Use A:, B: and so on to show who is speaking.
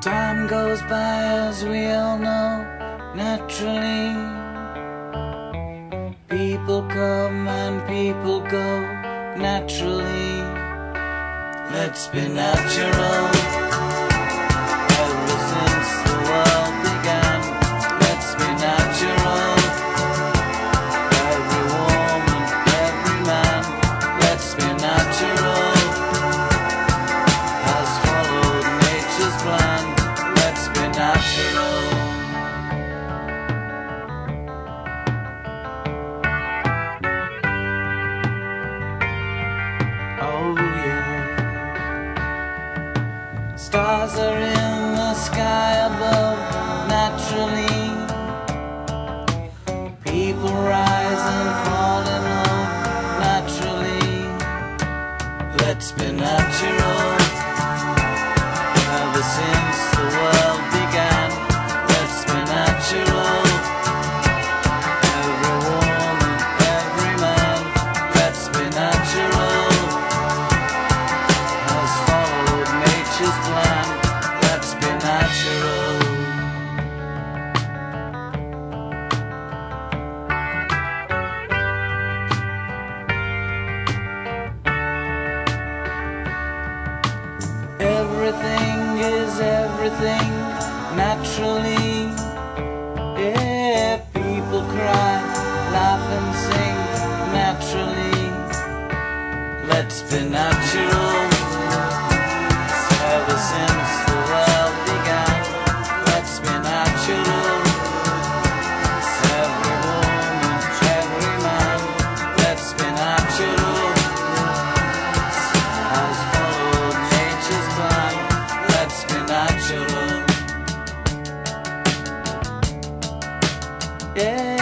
A: Time goes by as we all know, naturally. People come and people go, naturally. Let's be natural. Ever since the world began, let's be natural. Every woman, every man, let's be natural has followed nature's plan. Let's be natural. Stars are in the sky above naturally. People rise and fall in love naturally. Let's be natural. Everything naturally. Yeah.